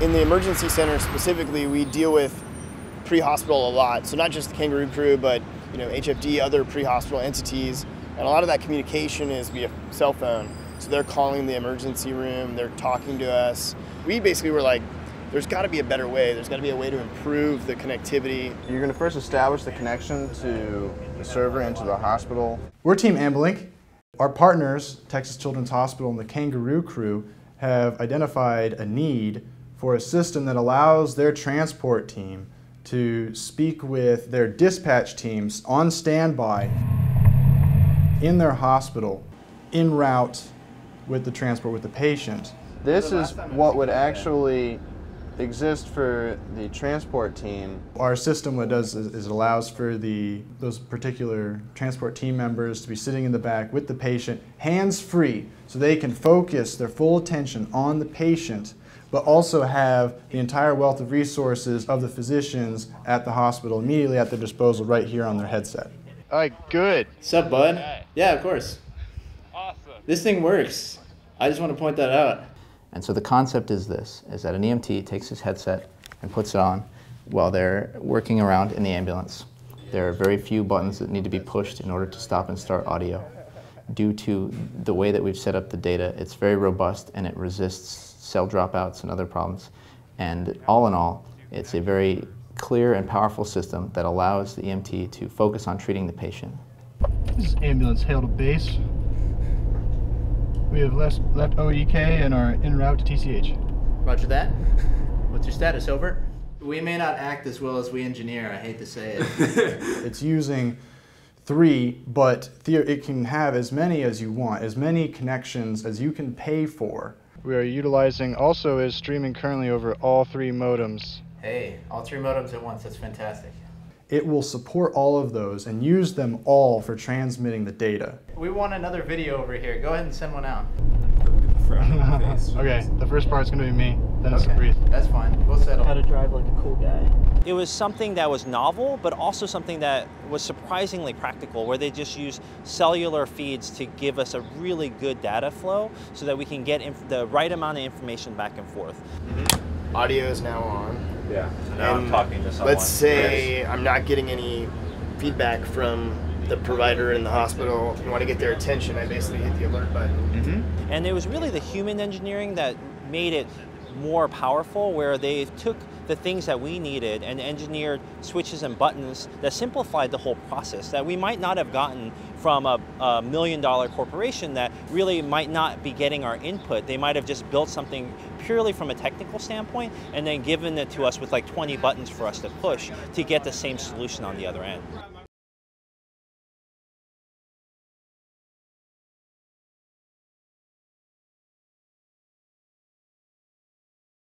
In the emergency center specifically, we deal with pre-hospital a lot. So not just the kangaroo crew, but you know, HFD, other pre-hospital entities. And a lot of that communication is via cell phone. So they're calling the emergency room, they're talking to us. We basically were like, there's got to be a better way. There's got to be a way to improve the connectivity. You're going to first establish the connection to the server and to the hospital. We're Team AmbuLink. Our partners, Texas Children's Hospital and the Kangaroo Crew, have identified a need for a system that allows their transport team to speak with their dispatch teams on standby in their hospital, en route with the transport with the patient. This is what would actually exist for the transport team. Our system what it does is, is, it allows for the those particular transport team members to be sitting in the back with the patient, hands free, so they can focus their full attention on the patient, but also have the entire wealth of resources of the physicians at the hospital immediately at their disposal right here on their headset. All right, good. What's up, bud? Yeah, of course. Awesome. This thing works. I just want to point that out. And so the concept is this, is that an EMT takes his headset and puts it on while they're working around in the ambulance. There are very few buttons that need to be pushed in order to stop and start audio. Due to the way that we've set up the data, it's very robust and it resists cell dropouts and other problems. And all in all, it's a very clear and powerful system that allows the EMT to focus on treating the patient. This is ambulance hail to base. We have left, left OEK and are en route to TCH. Roger that. What's your status? Over. We may not act as well as we engineer, I hate to say it. it's using three, but it can have as many as you want, as many connections as you can pay for. We are utilizing also is streaming currently over all three modems. Hey, all three modems at once, that's fantastic. It will support all of those and use them all for transmitting the data. We want another video over here. Go ahead and send one out. okay, the first part's gonna be me, then okay. it's breathe. That's fine, we'll settle. How to drive like a cool guy. It was something that was novel, but also something that was surprisingly practical, where they just use cellular feeds to give us a really good data flow so that we can get the right amount of information back and forth. Mm -hmm. Audio is now on. Yeah, so now and I'm talking to someone. Let's say yes. I'm not getting any feedback from the provider in the hospital. If you want to get their attention, I basically hit the alert button. Mm-hmm. And it was really the human engineering that made it more powerful, where they took the things that we needed and engineered switches and buttons that simplified the whole process that we might not have gotten from a, a, million dollar corporation that really might not be getting our input. They might have just built something purely from a technical standpoint and then given it to us with like 20 buttons for us to push to get the same solution on the other end.